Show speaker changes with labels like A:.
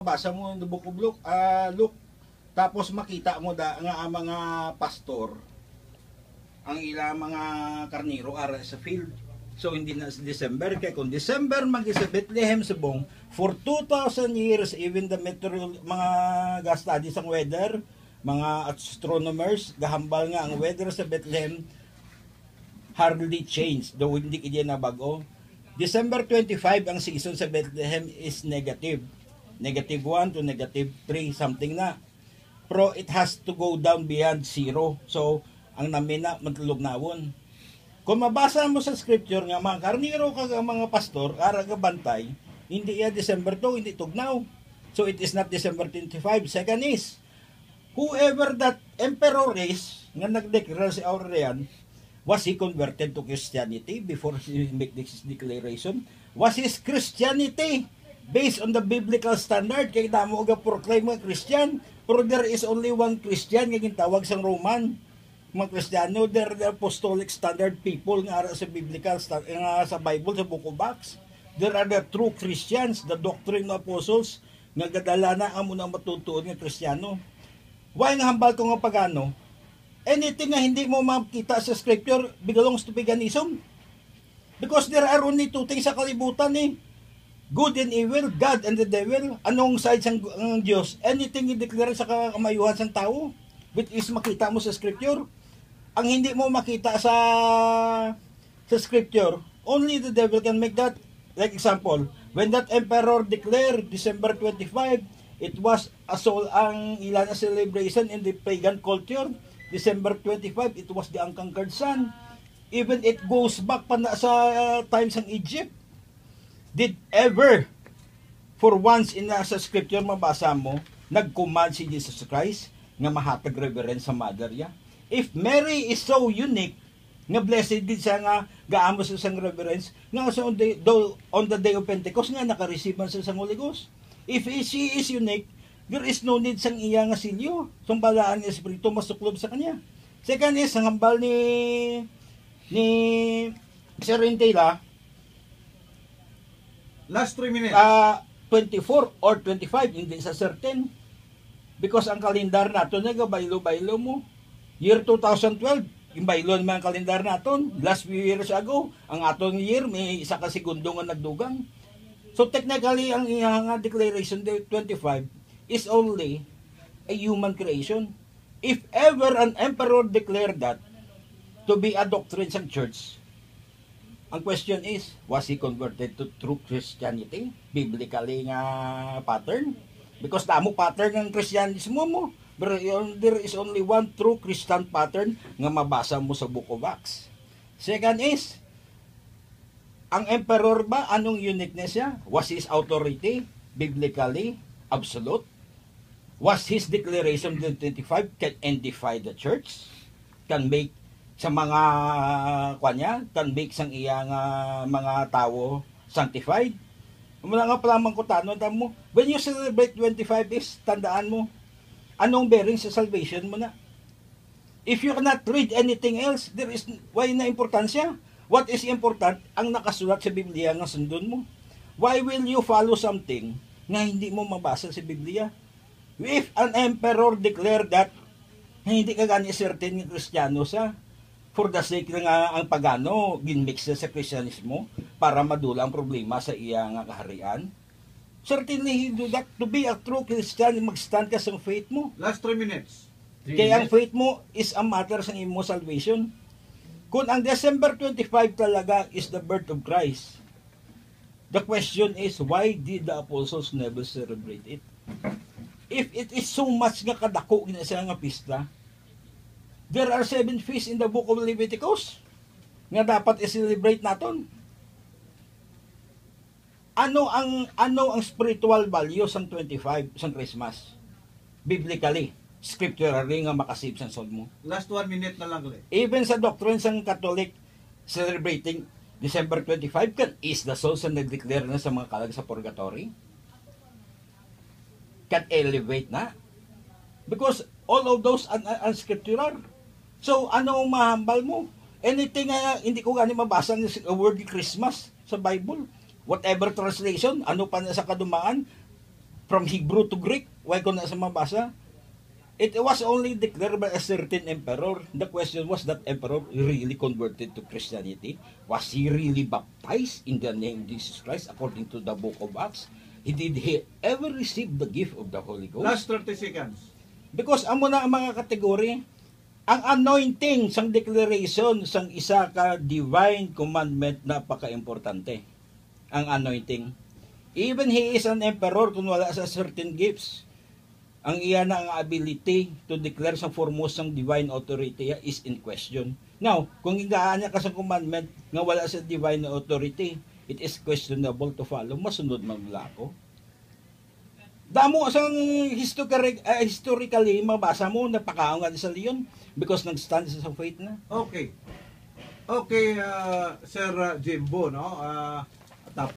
A: basa mo ng book of Luke, ah, Luke, tapos makita mo da nga ang mga pastor ang ilang mga karniro ara sa field. So hindi na sa December kay kung December magi sa Bethlehem subong for 2000 years even the meteorol mga ga-study sa weather, mga astronomers gahambal nga ang weather sa Bethlehem hardly changed though hindi kaya na bago. December 25 ang season sa Bethlehem is negative. Negative 1 to negative 3 something na. Pero it has to go down beyond zero. So ang namina matulog nawon. Kung mabasa mo sa scripture nga mga karniro kag mga pastor ara ka bantay, hindi iya December 2, hindi tugnaw. So it is not December 25. Second is, whoever that emperor is, nga nag-declare si Aurelian, was he converted to Christianity before he make this declaration? Was his Christianity based on the biblical standard? Kaya damo ga proclaim nga Christian, pero there is only one Christian nga gintawag sang Roman mga Kristiyano, they're the apostolic standard people nga ara sa biblical nga sa Bible sa Book of Acts. There are the true Christians, the doctrine of apostles nga gadala na amo na matutuon nga Kristiyano. Why nga hambal ko nga pagano? Anything nga hindi mo makita sa scripture belongs to paganism. Because there are only two things sa kalibutan eh. Good and evil, God and the devil. Anong side sang ang Diyos? Anything i-declare sa kamayuhan sang tao, which is makita mo sa scripture. Ang hindi mo makita sa sa scripture, only the devil can make that. Like example, when that emperor declared December 25, it was a soul ang ilan na celebration in the pagan culture. December 25, it was the unconquered sun. Even it goes back pa na sa uh, times ng Egypt. Did ever, for once in uh, scripture mabasa mo, nag-command si Jesus Christ nga mahatag reverence sa mother niya. If Mary is so unique, nga blessed din siya nga gaamo sa isang reverence, nga sa on the, do- on the day of Pentecost nga naka-receive sa isang Holy Ghost. If she is unique, there is no need sang iya nga silyo. Sumbalaan ng Espiritu masuklob sa kanya. Second is, ang hambal ni ni Sir Intela,
B: Last 3 minutes.
A: ah 24 or 25, hindi sa certain. Because ang kalendar nato nagabaylo-baylo mo. Year 2012, yung baylo naman ang kalendar naton. Last few years ago, ang aton year may isa ka segundo nga nagdugang. So technically, ang iyang nga declaration day 25 is only a human creation. If ever an emperor declared that to be a doctrine sa church, ang question is, was he converted to true Christianity? Biblically nga pattern? Because damo pattern ng Christianismo mo. But there is only one true Christian pattern nga mabasa mo sa Book of Acts. Second is, ang emperor ba, anong uniqueness niya? Was his authority biblically absolute? Was his declaration in 25 can edify the church? Can make sa mga kanya, can make sang iya nga mga tao sanctified? Mula nga pala man ko tanong mo, when you celebrate 25 is, tandaan mo, anong bearing sa salvation mo na? If you cannot read anything else, there is, why na importansya? What is important? Ang nakasulat sa Biblia nga sundon mo. Why will you follow something nga hindi mo mabasa sa Biblia? If an emperor declare that, na hindi ka gani certain ng Kristiyano sa, for the sake nga ang pagano, ginmix na sa Kristyanismo, para madula ang problema sa iya nga kaharian, certainly he do that to be a true Christian, mag-stand ka sa faith mo.
B: Last 3 minutes.
A: Kaya ang faith mo is a matter sa imo salvation. Kung ang December 25 talaga is the birth of Christ, the question is, why did the apostles never celebrate it? If it is so much nga kadako gina siya nga pista, there are seven feasts in the book of Leviticus nga dapat i-celebrate naton. Ano ang ano ang spiritual value sang 25 sang Christmas? Biblically, scripturally nga makasave sa soul mo.
B: Last 1 minute na lang ulit.
A: Even sa doctrine sang Catholic celebrating December 25 kan is the soul sa nag-declare na sa mga kalag sa purgatory can elevate na because all of those un- un- unscriptural so ano ang mahambal mo anything nga hindi ko gani mabasa ng word Christmas sa Bible whatever translation ano pa na sa kadumaan from Hebrew to Greek. Why ko na sa mabasa? It was only declared by a certain emperor. The question was that emperor really converted to Christianity? Was he really baptized in the name of Jesus Christ according to the book of Acts? He did he ever receive the gift of the Holy Ghost?
B: Last 30 seconds.
A: Because amo na ang mga kategory, ang anointing sang declaration sang isa ka divine commandment napaka-importante. Ang anointing. Even he is an emperor kung wala sa certain gifts. Ang iya na ang ability to declare sa foremost sang divine authority is in question. Now, kung higaan niya ka sa commandment nga wala sa divine authority, it is questionable to follow. Masunod maglako. Damo sang historic, uh, historically mabasa mo napakaon nga sa Leon because nag-stand sa faith na.
B: Okay. Okay, uh, Sir uh, Jimbo, no? Uh,